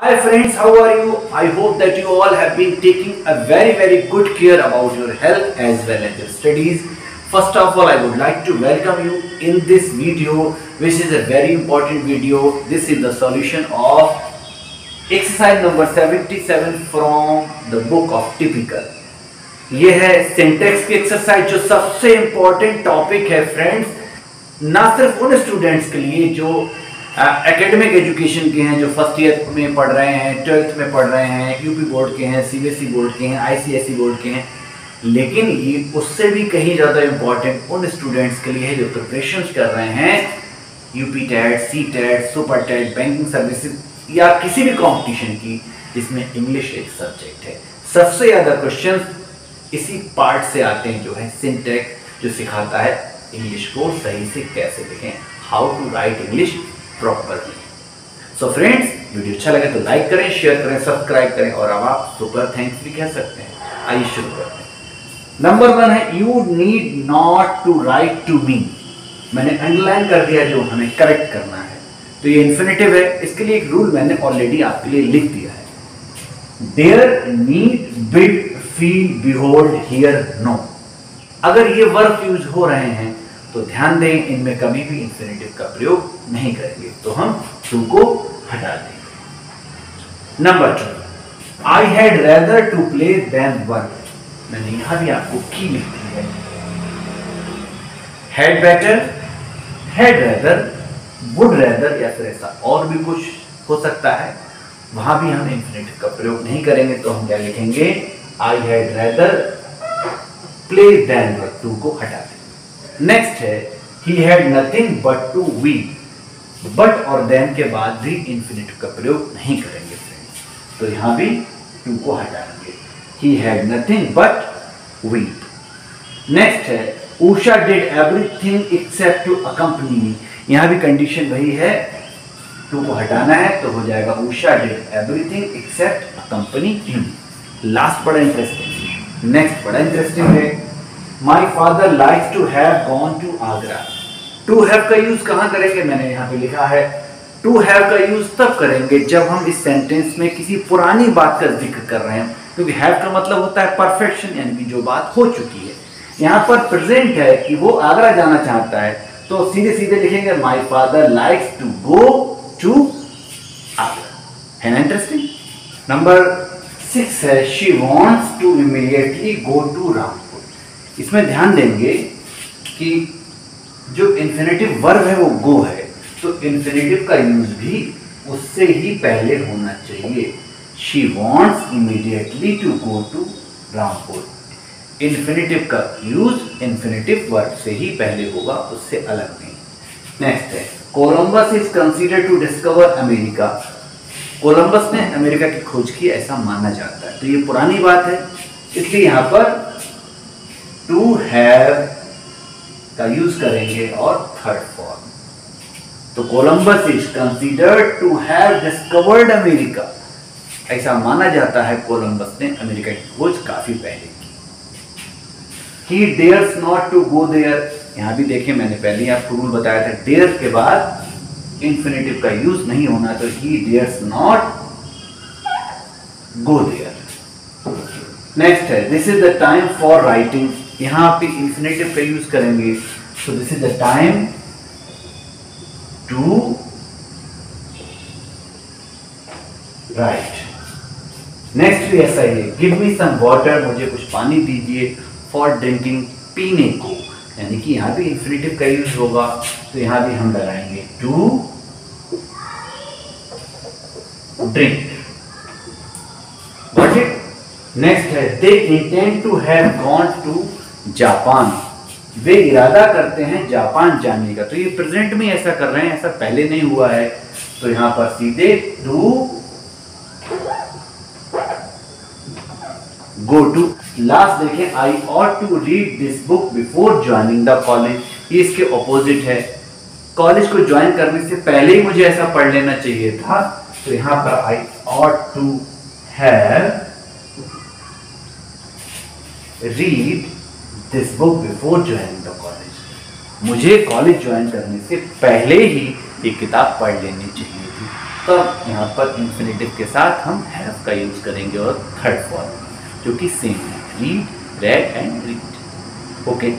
Hi friends, how are you? I hope that you all have been taking a very very good care about your health as well as your studies. First of all, I would like to welcome you in this video which is a very important video. This is the solution of exercise number 77 from the book of typical. ये है syntax की exercise जो सबसे important topic है friends ना सिर्फ़ उन students के लिए जो एकेडमिक एजुकेशन के हैं, जो फ़र्स्ट ईयर में पढ़ रहे हैं ट्वेल्थ में पढ़ रहे हैं यूपी बोर्ड के हैं सीबीएसई बोर्ड के हैं आईसीएसई बोर्ड के हैं, लेकिन ये उससे भी कहीं ज़्यादा इम्पोर्टेंट उन स्टूडेंट्स के लिए है जो प्रिपरेशन कर रहे हैं UP TET C TET super TET banking services या किसी भी कॉम्पिटिशन की, जिसमें इंग्लिश एक सब्जेक्ट है। सबसे ज़्यादा क्वेश्चन इसी पार्ट से आते हैं जो है सिंटेक जो सिखाता है इंग्लिश को सही से कैसे लिखें how to write English properly so friends video अच्छा लगे तो लाइक करें शेयर करें सब्सक्राइब करें और अब आप सुपर थैंक्स भी कह सकते हैं। आइए शुरू करते हैं। नंबर वन है you need not to write to me मैंने अंडरलाइन कर दिया जो हमें करेक्ट करना है। तो ये इन्फिनेटिव है, इसके लिए एक रूल मैंने ऑलरेडी आपके लिए लिख दिया है। There need bid feel behold hear know अगर ये वर्क यूज़ हो रहे हैं तो ध्यान दें, इनमें कभी भी इंफिनेटिव का प्रयोग नहीं करेंगे। तो हम टू को हटा देंगे। Number two I had rather to play than work मैंने यहाँ भी आपको की लिख है। Had better had rather would rather या फिर ऐसा और भी कुछ हो सकता है। वहाँ भी हम इंफिनेटिव का प्रयोग नहीं करेंगे तो हम क्या लिखेंगे? I had rather play than to को हटा दें नेक्स्ट है he had nothing but to V but और देन के बाद भी इंफिनिटिव का प्रयोग नहीं करेंगे फ्रेंड्स तो यहाँ भी टू को हटाएँगे. He had nothing but V next है Usha did everything except to accompany me यहाँ भी कंडीशन वही है टू को हटाना है तो हो जाएगा Usha did everything except accompany me last बड़ा इंटरेस्टिंग नेक्स्ट बड़ा इंटरेस्टिंग है. My father like to have gone to Agra to have का यूज़ कहाँ करेंगे? मैंने यहाँ पे लिखा है टू हैव का यूज़ तब करेंगे जब हम इस सेंटेंस में किसी पुरानी बात का ज़िक्र कर रहे हैं. क्योंकि हैव का मतलब होता है परफेक्शन यानी कि जो बात हो चुकी है। यहाँ पर प्रेजेंट है कि वो आगरा जाना चाहता है तो सीधे सीधे लिखेंगे my father likes to go to Agra है ना इंटरेस्टिंग नंबर सिक्स है she wants to immediately go to Ram इसमें ध्यान देंगे कि जो इन्फिनेटिव वर्ब है वो गो है तो इन्फिनेटिव का यूज़ भी उससे ही पहले होना चाहिए। She wants immediately to go to Rampur infinitive का यूज़ इन्फिनेटिव वर्ब से ही पहले होगा, उससे अलग नहीं। नेक्स्ट है Columbus is consider to discover America Columbus ने अमेरिका की खोज की, ऐसा माना जाता है। तो ये पुरानी बात है, इसलिए यहाँ पर टू हैव का यूज़ करेंगे और थर्ड फॉर्म तो Columbus is considered to have discovered America ऐसा माना जाता है कोलंबस ने अमेरिका की खोज काफ़ी पहले की। He dares not to go there यहाँ भी देखें, मैंने पहले ही आपको रूल बताया था डेयर के बाद इंफिनेटिव का यूज़ नहीं होना तो he dares not go there next है this is the time for writing यहाँ पे इंफिनेटिव का यूज़ करेंगे। So this is the time to write next भी ऐसा ही। है गिव मी सम वाटर मुझे कुछ पानी दीजिए फॉर ड्रिंकिंग पीने को। यानी कि यहाँ भी इंफिनेटिव का यूज़ होगा। तो यहाँ भी हम लगाएँगे। टू ड्रिंक नेक्स्ट है। They intend to have gone to Japan. वे इरादा करते हैं जापान जाने का। तो ये प्रेजेंट में ऐसा कर रहे हैं, ऐसा पहले नहीं हुआ है। तो यहाँ पर सीधे टू गो टू लास्ट देखें I ought to read this book before joining the college ये इसके ऑपोजिट है। कॉलेज को ज्वाइन करने से पहले ही मुझे ऐसा पढ़ लेना चाहिए था। तो यहाँ पर I ought to have read this book before joining the college मुझे कॉलेज ज्वाइन करने से पहले ही ये किताब पढ़ लेनी चाहिए थी। तो यहाँ पर इंफिनेटिव के साथ हम हैव का यूज़ करेंगे और थर्ड फॉर्म जो कि सेम है। Read red and read okay